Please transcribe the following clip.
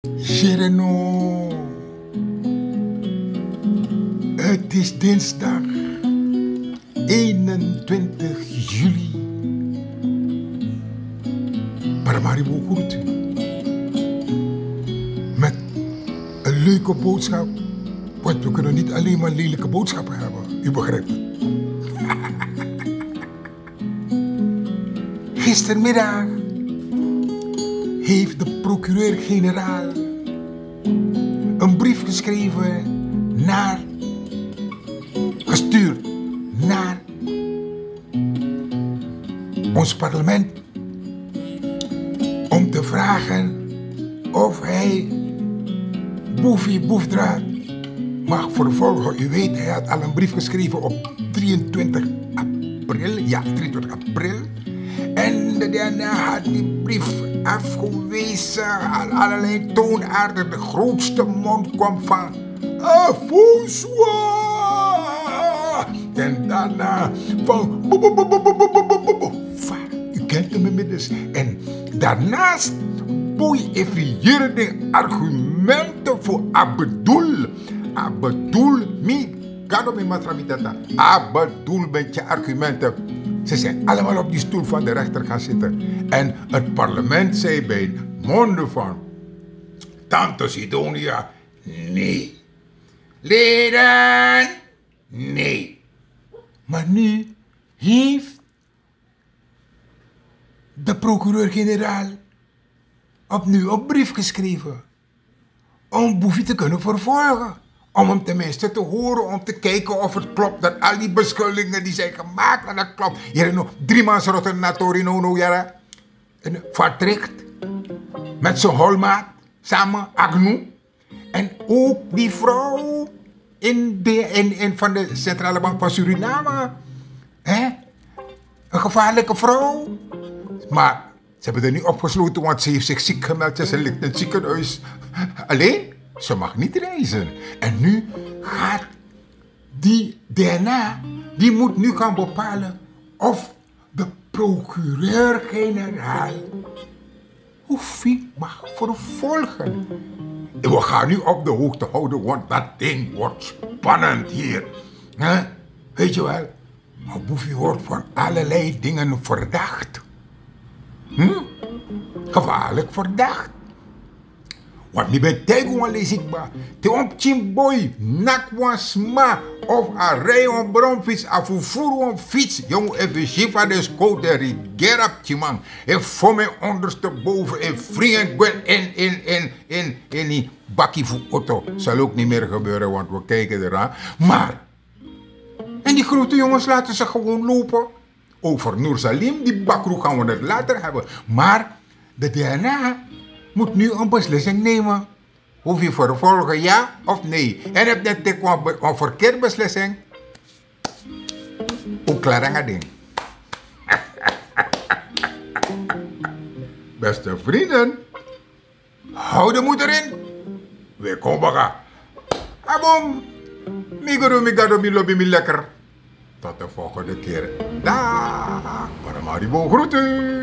Jereno. Het is dinsdag 21 juli. Paramaribo groet u. Met een leuke boodschap. Want we kunnen niet alleen maar lelijke boodschappen hebben. U begrijpt. Gistermiddag heeft de procureur-generaal een brief geschreven naar, gestuurd naar ons parlement om te vragen of hij Boefie Boefdraad mag vervolgen. U weet, hij had al een brief geschreven op 23 april. Ja, 23 april. En daarna had die brief afgewezen aan allerlei toonaarden. De grootste mond kwam van... Ah, François! En daarna van... U kent hem inmiddels. En daarnaast poëfieerde argumenten voor Abdul. Abdul, mi, gado mi matramitata. Abdul met je argumenten. Ze zijn allemaal op die stoel van de rechter gaan zitten. En het parlement zei bij monden van... Tante Sidonia, nee. Leden, nee. Maar nu heeft de procureur-generaal opnieuw een brief geschreven. Om Boefie te kunnen vervolgen. Om hem tenminste te horen, om te kijken of het klopt dat al die beschuldigingen die zijn gemaakt, dat dat klopt. Hier nog drie maanden rotten naar Torino, no, jara. En Vertricht, met zijn holmaat, samen, Agnu. En ook die vrouw in de, in, van de Centrale Bank van Suriname. hè? Een gevaarlijke vrouw. Maar ze hebben er niet opgesloten, want ze heeft zich ziek gemeld. Ze ligt in het ziekenhuis. Alleen, ze mag niet reizen. En nu gaat die DNA, die moet nu gaan bepalen of de procureur-generaal Hoefie mag vervolgen. En we gaan nu op de hoogte houden, want dat ding wordt spannend hier. Weet je wel, Boefie wordt van allerlei dingen verdacht. Hm? Gevaarlijk verdacht. Want mi ben tego aan lees ik ba. Te om chimboy, nak wan sma. Of a rij on bromfiets, a fufuru on fiets. Jong, even shifa de scooter, get up chimang. En voor mij ondersteboven, en vriend ben in, in, in, in, in die bakkie voor auto. Zal ook niet meer gebeuren, want we kijken eraan. Maar, en die grote jongens laten ze gewoon lopen. Over Noor Salim, die bakroe gaan we het later hebben. Maar de DNA moet nu een beslissing nemen. Hoef je vervolgen ja of nee? En heb je een, verkeerde beslissing? Ook klaar. Beste vrienden, hou de moed erin. We komen. Abom, migoro migado mi lobby mi lekker. Tot de volgende keer. Dag, Paramaribo groeten.